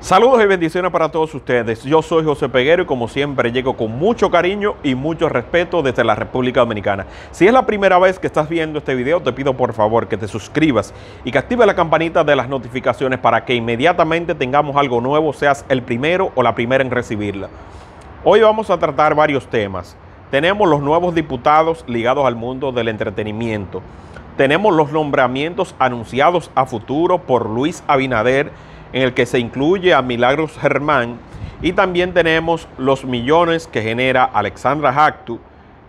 Saludos y bendiciones para todos ustedes. Yo soy José Peguero y como siempre llego con mucho cariño y mucho respeto desde la República Dominicana. Si es la primera vez que estás viendo este video, te pido por favor que te suscribas y que active la campanita de las notificaciones para que inmediatamente tengamos algo nuevo, seas el primero o la primera en recibirla. Hoy vamos a tratar varios temas. Tenemos los nuevos diputados ligados al mundo del entretenimiento. Tenemos los nombramientos anunciados a futuro por Luis Abinader en el que se incluye a Milagros Germán y también tenemos los millones que genera Alexandra Jactu,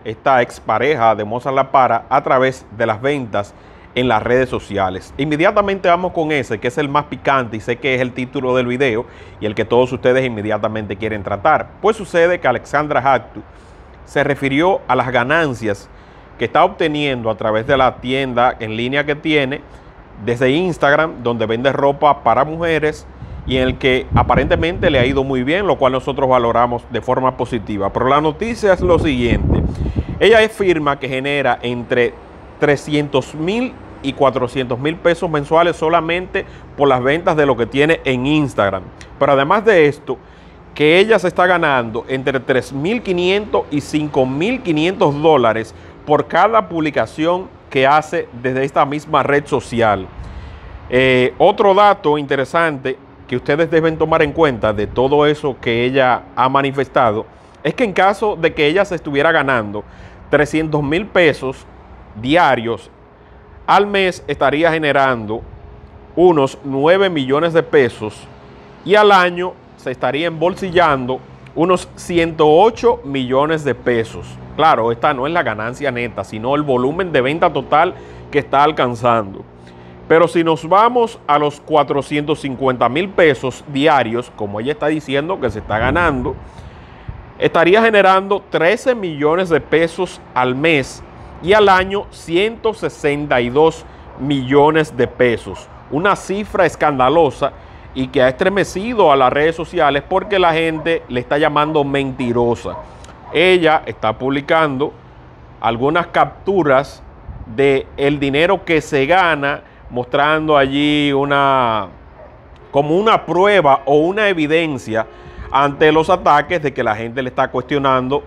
esta expareja de Mozart La Para, a través de las ventas en las redes sociales. Inmediatamente vamos con ese, que es el más picante y sé que es el título del video y el que todos ustedes inmediatamente quieren tratar. Pues sucede que Alexandra Jactu se refirió a las ganancias que está obteniendo a través de la tienda en línea que tiene desde Instagram, donde vende ropa para mujeres y en el que aparentemente le ha ido muy bien, lo cual nosotros valoramos de forma positiva. Pero la noticia es lo siguiente. Ella afirma que genera entre 300 mil y 400 mil pesos mensuales solamente por las ventas de lo que tiene en Instagram. Pero además de esto, que ella se está ganando entre 3.500 y 5.500 dólares por cada publicación que hace desde esta misma red social. Eh, otro dato interesante que ustedes deben tomar en cuenta de todo eso que ella ha manifestado es que en caso de que ella se estuviera ganando 300 mil pesos diarios, al mes estaría generando unos 9 millones de pesos y al año se estaría embolsillando unos 108 millones de pesos. Claro, esta no es la ganancia neta, sino el volumen de venta total que está alcanzando. Pero si nos vamos a los 450 mil pesos diarios, como ella está diciendo que se está ganando, estaría generando 13 millones de pesos al mes y al año 162 millones de pesos. Una cifra escandalosa y que ha estremecido a las redes sociales porque la gente le está llamando mentirosa ella está publicando algunas capturas de el dinero que se gana, mostrando allí una como una prueba o una evidencia ante los ataques de que la gente le está cuestionando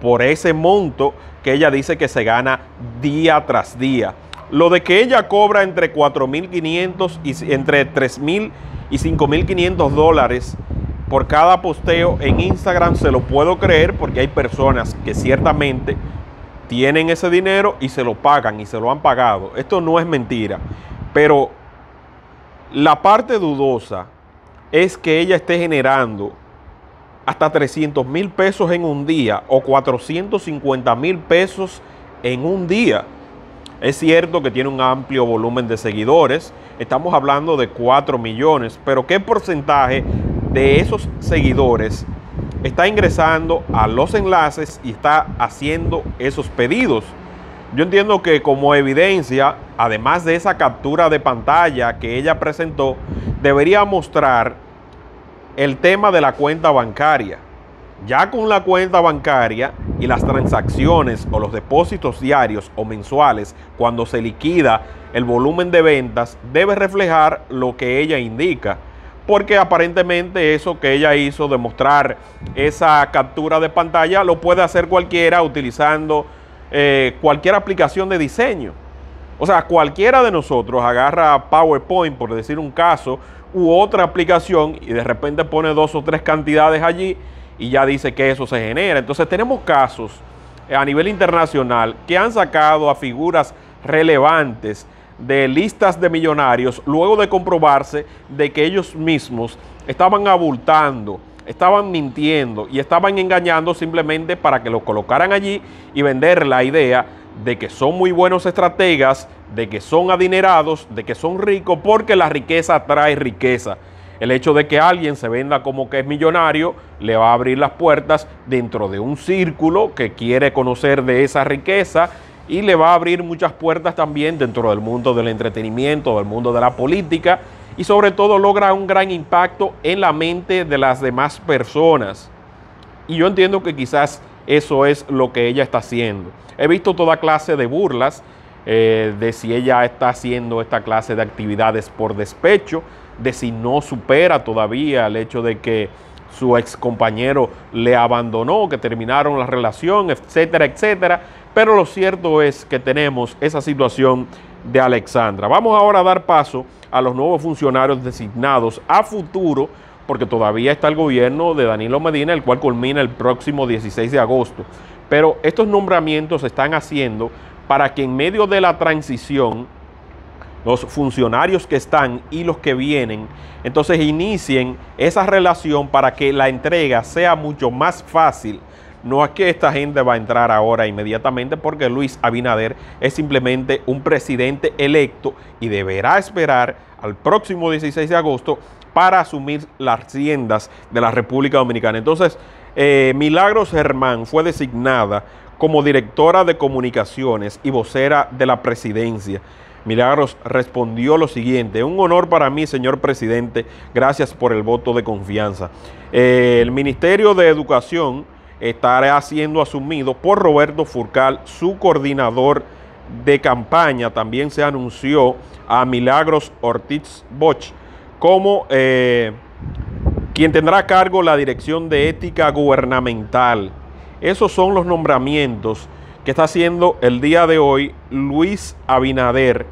por ese monto que ella dice que se gana día tras día. Lo de que ella cobra entre 4.500 y entre 3.000 y 5.500 dólares por cada posteo en Instagram se lo puedo creer porque hay personas que ciertamente tienen ese dinero y se lo pagan y se lo han pagado. Esto no es mentira. Pero la parte dudosa es que ella esté generando hasta 300 mil pesos en un día o 450 mil pesos en un día. Es cierto que tiene un amplio volumen de seguidores, estamos hablando de 4 millones, pero ¿qué porcentaje de esos seguidores está ingresando a los enlaces y está haciendo esos pedidos. Yo entiendo que como evidencia, además de esa captura de pantalla que ella presentó, debería mostrar el tema de la cuenta bancaria. Ya con la cuenta bancaria y las transacciones o los depósitos diarios o mensuales, cuando se liquida el volumen de ventas, debe reflejar lo que ella indica porque aparentemente eso que ella hizo de mostrar esa captura de pantalla lo puede hacer cualquiera utilizando eh, cualquier aplicación de diseño. O sea, cualquiera de nosotros agarra PowerPoint, por decir un caso, u otra aplicación y de repente pone dos o tres cantidades allí y ya dice que eso se genera. Entonces tenemos casos a nivel internacional que han sacado a figuras relevantes de listas de millonarios luego de comprobarse de que ellos mismos estaban abultando, estaban mintiendo y estaban engañando simplemente para que lo colocaran allí y vender la idea de que son muy buenos estrategas, de que son adinerados, de que son ricos, porque la riqueza trae riqueza. El hecho de que alguien se venda como que es millonario le va a abrir las puertas dentro de un círculo que quiere conocer de esa riqueza y le va a abrir muchas puertas también dentro del mundo del entretenimiento, del mundo de la política y sobre todo logra un gran impacto en la mente de las demás personas. Y yo entiendo que quizás eso es lo que ella está haciendo. He visto toda clase de burlas eh, de si ella está haciendo esta clase de actividades por despecho, de si no supera todavía el hecho de que su ex compañero le abandonó, que terminaron la relación, etcétera, etcétera. Pero lo cierto es que tenemos esa situación de Alexandra. Vamos ahora a dar paso a los nuevos funcionarios designados a futuro, porque todavía está el gobierno de Danilo Medina, el cual culmina el próximo 16 de agosto. Pero estos nombramientos se están haciendo para que en medio de la transición los funcionarios que están y los que vienen, entonces inicien esa relación para que la entrega sea mucho más fácil. No es que esta gente va a entrar ahora inmediatamente porque Luis Abinader es simplemente un presidente electo y deberá esperar al próximo 16 de agosto para asumir las riendas de la República Dominicana. Entonces, eh, Milagros Germán fue designada como directora de comunicaciones y vocera de la presidencia. Milagros respondió lo siguiente, un honor para mí, señor presidente, gracias por el voto de confianza. Eh, el Ministerio de Educación estará siendo asumido por Roberto Furcal, su coordinador de campaña. También se anunció a Milagros Ortiz Bosch como eh, quien tendrá a cargo la dirección de ética gubernamental. Esos son los nombramientos que está haciendo el día de hoy Luis Abinader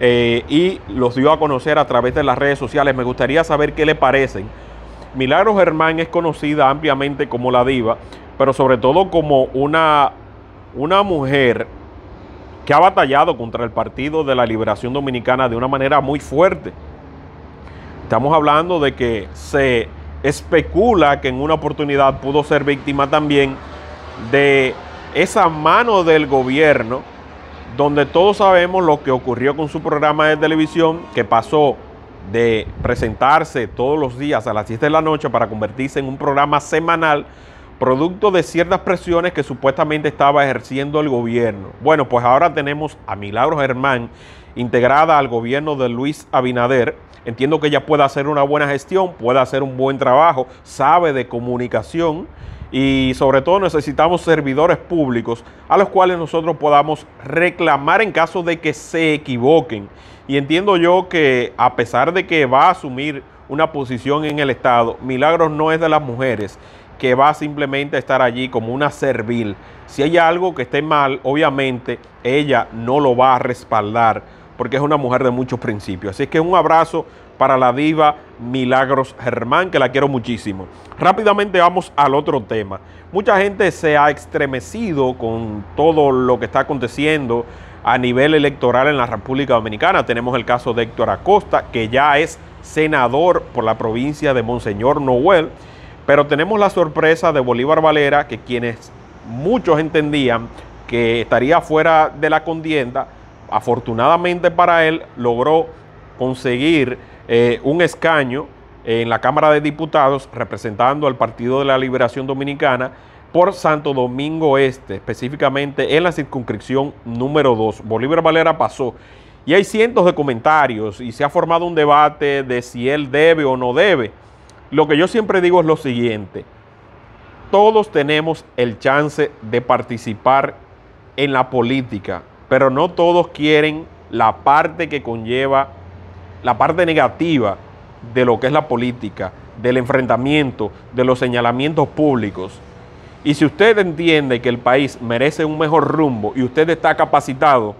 eh, y los dio a conocer a través de las redes sociales. Me gustaría saber qué le parecen. Milagro Germán es conocida ampliamente como la diva, pero sobre todo como una, una mujer que ha batallado contra el Partido de la Liberación Dominicana de una manera muy fuerte. Estamos hablando de que se especula que en una oportunidad pudo ser víctima también de esa mano del gobierno, donde todos sabemos lo que ocurrió con su programa de televisión, que pasó de presentarse todos los días a las 10 de la noche para convertirse en un programa semanal, producto de ciertas presiones que supuestamente estaba ejerciendo el gobierno. Bueno, pues ahora tenemos a Milagro Germán integrada al gobierno de Luis Abinader. Entiendo que ella puede hacer una buena gestión, puede hacer un buen trabajo, sabe de comunicación y sobre todo necesitamos servidores públicos a los cuales nosotros podamos reclamar en caso de que se equivoquen. Y entiendo yo que a pesar de que va a asumir una posición en el Estado, Milagros no es de las mujeres que va simplemente a estar allí como una servil. Si hay algo que esté mal, obviamente ella no lo va a respaldar porque es una mujer de muchos principios. Así que un abrazo para la diva Milagros Germán, que la quiero muchísimo. Rápidamente vamos al otro tema. Mucha gente se ha estremecido con todo lo que está aconteciendo a nivel electoral en la República Dominicana. Tenemos el caso de Héctor Acosta, que ya es senador por la provincia de Monseñor Noel, pero tenemos la sorpresa de Bolívar Valera, que quienes muchos entendían que estaría fuera de la contienda, afortunadamente para él logró conseguir eh, un escaño en la Cámara de Diputados representando al Partido de la Liberación Dominicana por Santo Domingo Este, específicamente en la circunscripción número 2. Bolívar Valera pasó y hay cientos de comentarios y se ha formado un debate de si él debe o no debe. Lo que yo siempre digo es lo siguiente, todos tenemos el chance de participar en la política, pero no todos quieren la parte que conlleva la parte negativa de lo que es la política, del enfrentamiento, de los señalamientos públicos. Y si usted entiende que el país merece un mejor rumbo y usted está capacitado,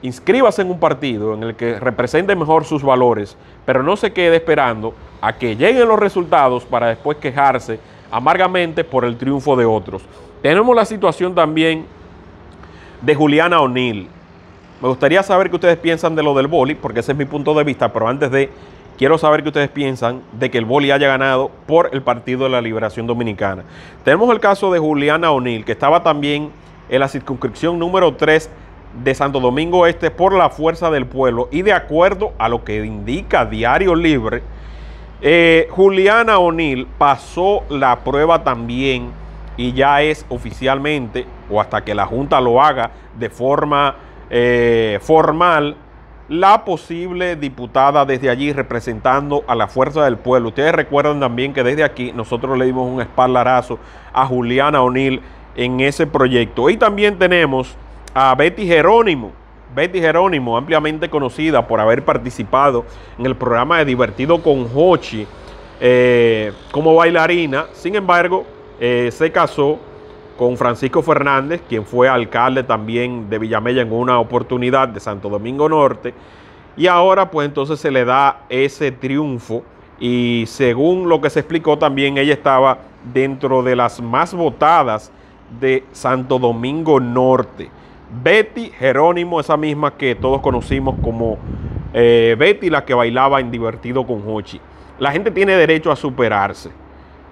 inscríbase en un partido en el que represente mejor sus valores, pero no se quede esperando a que lleguen los resultados para después quejarse amargamente por el triunfo de otros. Tenemos la situación también de Juliana O'Neill. Me gustaría saber qué ustedes piensan de lo del boli, porque ese es mi punto de vista, pero antes de, quiero saber qué ustedes piensan de que el boli haya ganado por el Partido de la Liberación Dominicana. Tenemos el caso de Juliana O'Neill, que estaba también en la circunscripción número 3 de Santo Domingo Este por la Fuerza del Pueblo y de acuerdo a lo que indica Diario Libre, eh, Juliana O'Neill pasó la prueba también y ya es oficialmente, o hasta que la Junta lo haga de forma eh, formal la posible diputada desde allí representando a la fuerza del pueblo. Ustedes recuerdan también que desde aquí nosotros le dimos un espaldarazo a Juliana O'Neill en ese proyecto. Y también tenemos a Betty Jerónimo. Betty Jerónimo, ampliamente conocida por haber participado en el programa de Divertido con Hochi eh, como bailarina. Sin embargo, eh, se casó con Francisco Fernández, quien fue alcalde también de Villamella en una oportunidad de Santo Domingo Norte. Y ahora pues entonces se le da ese triunfo y según lo que se explicó también ella estaba dentro de las más votadas de Santo Domingo Norte. Betty Jerónimo, esa misma que todos conocimos como eh, Betty, la que bailaba en Divertido con Hochi. La gente tiene derecho a superarse.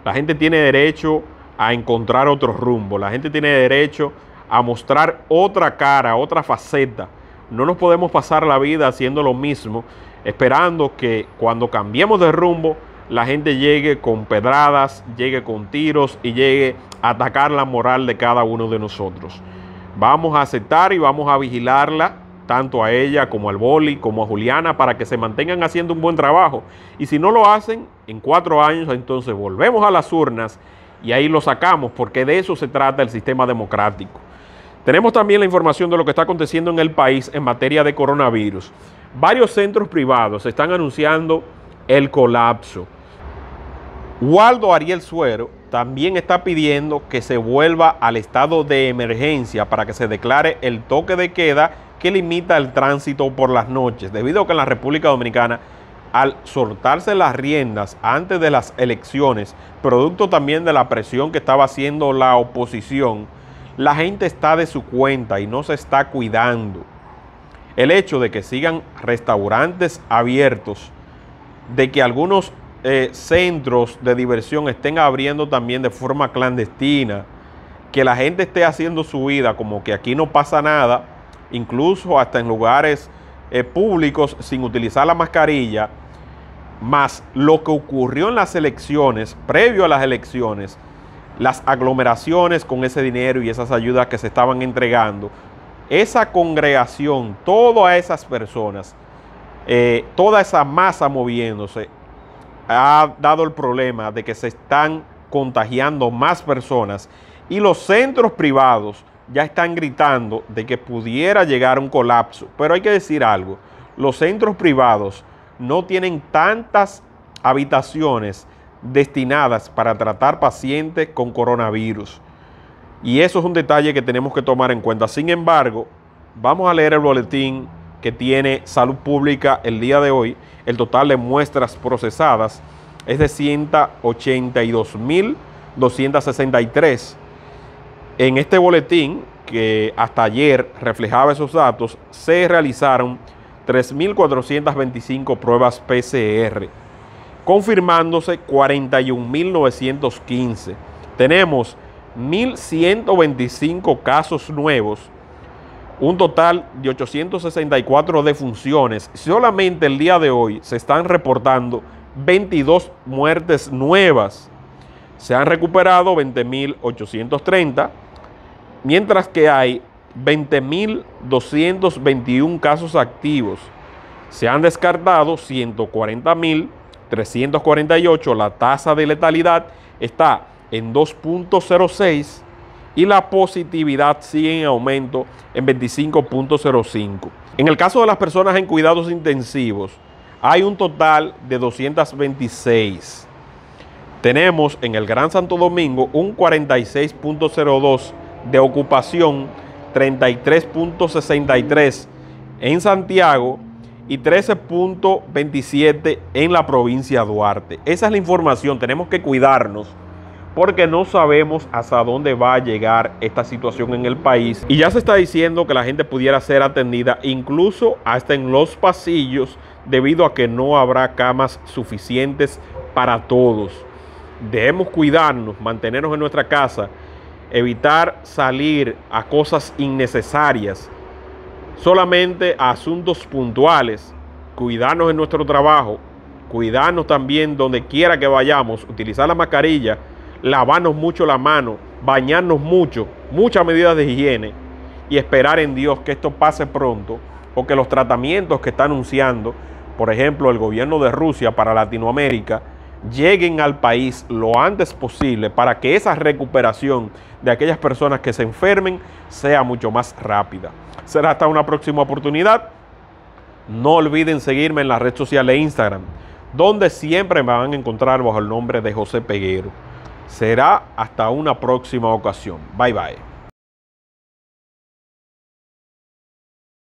La gente tiene derecho a encontrar otro rumbo. La gente tiene derecho a mostrar otra cara, otra faceta. No nos podemos pasar la vida haciendo lo mismo, esperando que cuando cambiemos de rumbo, la gente llegue con pedradas, llegue con tiros y llegue a atacar la moral de cada uno de nosotros. Vamos a aceptar y vamos a vigilarla, tanto a ella como al Boli, como a Juliana, para que se mantengan haciendo un buen trabajo. Y si no lo hacen, en cuatro años, entonces volvemos a las urnas y ahí lo sacamos, porque de eso se trata el sistema democrático. Tenemos también la información de lo que está aconteciendo en el país en materia de coronavirus. Varios centros privados están anunciando el colapso. Waldo Ariel Suero también está pidiendo que se vuelva al estado de emergencia para que se declare el toque de queda que limita el tránsito por las noches, debido a que en la República Dominicana al soltarse las riendas antes de las elecciones, producto también de la presión que estaba haciendo la oposición, la gente está de su cuenta y no se está cuidando. El hecho de que sigan restaurantes abiertos, de que algunos eh, centros de diversión estén abriendo también de forma clandestina, que la gente esté haciendo su vida como que aquí no pasa nada, incluso hasta en lugares eh, públicos sin utilizar la mascarilla, más lo que ocurrió en las elecciones, previo a las elecciones, las aglomeraciones con ese dinero y esas ayudas que se estaban entregando, esa congregación, todas esas personas, eh, toda esa masa moviéndose, ha dado el problema de que se están contagiando más personas y los centros privados ya están gritando de que pudiera llegar un colapso. Pero hay que decir algo, los centros privados no tienen tantas habitaciones destinadas para tratar pacientes con coronavirus. Y eso es un detalle que tenemos que tomar en cuenta. Sin embargo, vamos a leer el boletín que tiene Salud Pública el día de hoy. El total de muestras procesadas es de 182.263. En este boletín, que hasta ayer reflejaba esos datos, se realizaron 3.425 pruebas PCR, confirmándose 41.915. Tenemos 1.125 casos nuevos, un total de 864 defunciones. Solamente el día de hoy se están reportando 22 muertes nuevas. Se han recuperado 20.830, mientras que hay 20.221 casos activos. Se han descartado 140.348. La tasa de letalidad está en 2.06 y la positividad sigue en aumento en 25.05. En el caso de las personas en cuidados intensivos, hay un total de 226. Tenemos en el Gran Santo Domingo un 46.02 de ocupación 33.63 en Santiago y 13.27 en la provincia de Duarte. Esa es la información, tenemos que cuidarnos porque no sabemos hasta dónde va a llegar esta situación en el país. Y ya se está diciendo que la gente pudiera ser atendida incluso hasta en los pasillos debido a que no habrá camas suficientes para todos. Debemos cuidarnos, mantenernos en nuestra casa evitar salir a cosas innecesarias, solamente a asuntos puntuales, cuidarnos en nuestro trabajo, cuidarnos también donde quiera que vayamos, utilizar la mascarilla, lavarnos mucho la mano, bañarnos mucho, muchas medidas de higiene y esperar en Dios que esto pase pronto o que los tratamientos que está anunciando, por ejemplo, el gobierno de Rusia para Latinoamérica, lleguen al país lo antes posible para que esa recuperación de aquellas personas que se enfermen sea mucho más rápida. Será hasta una próxima oportunidad. No olviden seguirme en la red social de Instagram, donde siempre me van a encontrar bajo el nombre de José Peguero. Será hasta una próxima ocasión. Bye bye.